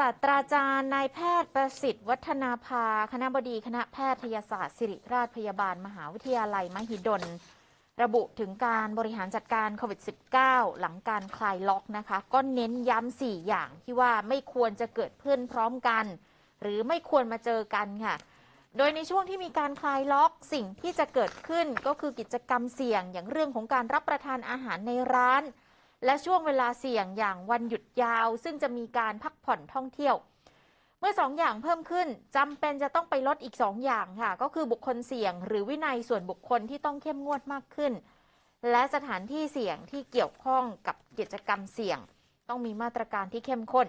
ศาสตราจารย์นายแพทย์ประสิทธิ์วัฒนาภา คณะบดีคณะแพทยศาสตร์ศิริราชพยาบาลมหาวิทยาลัยมหิดล ระบุถึงการบริหารจัดการโควิด -19 หลังการคลายล็อกนะคะ ก็เน้นย้ำสี่อย่างที่ว่าไม่ควรจะเกิดขึ้นพร้อมกัน หรือไม่ควรมาเจอกันค่ะ โดยในช่วงที่มีการคลายล็อกสิ่งที่จะเกิดขึ้นก็คือกิจกรรมเสี่ยงอย่างเรื่องของการรับประทานอาหารในร้าน และช่วงเวลาเสี่ยงอย่างวันหยุดยาว ซึ่งจะมีการพักผ่อนท่องเที่ยว เมื่อสองอย่างเพิ่มขึ้นจำเป็นจะต้องไปลดอีกสองอย่างค่ะ ก็คือบุคคลเสี่ยง หรือวินัยส่วนบุคคลที่ต้องเข้มงวดมากขึ้น และสถานที่เสี่ยงที่เกี่ยวข้องกับกิจกรรมเสี่ยง ต้องมีมาตรการที่เข้มข้น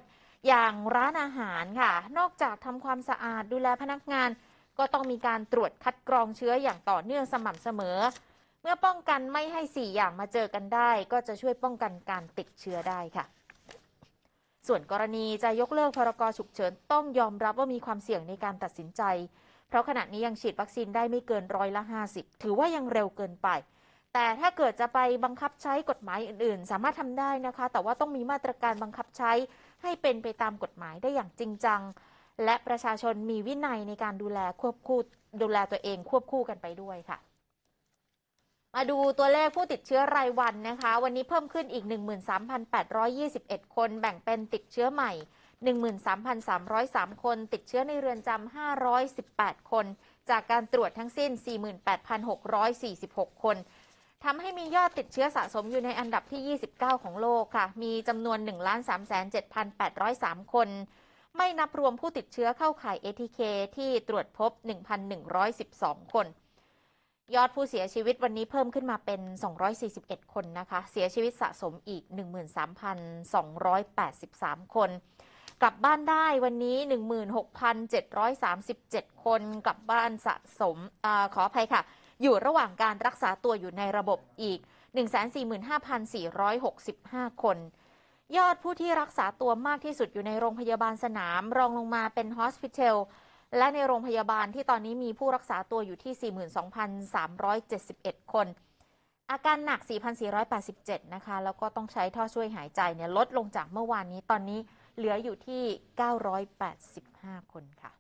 อย่างร้านอาหารค่ะ นอกจากทำความสะอาดดูแลพนักงาน ก็ต้องมีการตรวจคัดกรองเชื้ออย่างต่อเนื่องสม่ำเสมอ มื่อป้องกันไม่ให้สี่อย่างมาเจอกันได้ ก็จะช่วยป้องกันการติดเชื้อได้ค่ะ ส่วนกรณีจะยกเลิกพรกฉุกเฉินต้องยอมรับว่ามีความเสี่ยงในการตัดสินใจ เพราะขณะนี้ยังฉีดวัคซีนได้ไม่เกินร้อยละ 50 ถือว่ายังเร็วเกินไป แต่ถ้าเกิดจะไปบังคับใช้กฎหมายอื่น ๆ สามารถทำได้นะคะ แต่ว่าต้องมีมาตรการบังคับใช้ให้เป็นไปตามกฎหมายได้อย่างจริงจัง และประชาชนมีวินัยในการดูแลควบคู่ดูแลตัวเองควบคู่กันไปด้วยค่ะ มาดูตัวเลขผู้ติดเชื้อรายวันนะคะ วันนี้เพิ่มขึ้นอีก 13,821 คนแบ่งเป็นติดเชื้อใหม่ 13,303 คน ติดเชื้อในเรือนจำ518 คน จากการตรวจทั้งสิ้น 48,646 คนทำให้มียอดติดเชื้อสะสมอยู่ในอันดับที่ 29 ของโลกค่ะ มีจำนวน 1,307,803 คน ไม่นับรวมผู้ติดเชื้อเข้าข่าย ATK ที่ตรวจพบ 1,112 คน ยอดผู้เสียชีวิตวันนี้เพิ่มขึ้นมาเป็น 241 คนนะคะ เสียชีวิตสะสมอีก 13,283 คน กลับบ้านได้วันนี้ 16,737 คน กลับบ้านสะสมอขออภัยค่ะ อยู่ระหว่างการรักษาตัวอยู่ในระบบอีก 145,465 คน ยอดผู้ที่รักษาตัวมากที่สุดอยู่ในโรงพยาบาลสนาม รองลงมาเป็นฮอสพิทล และในโรงพยาบาลที่ตอนนี้มีผู้รักษาตัวอยู่ที่ 42,371 คน อาการหนัก 4,487 นะคะ แล้วก็ต้องใช้ท่อช่วยหายใจเนี่ยลดลงจากเมื่อวานนี้ตอนนี้เหลืออยู่ที่ 985 คนค่ะ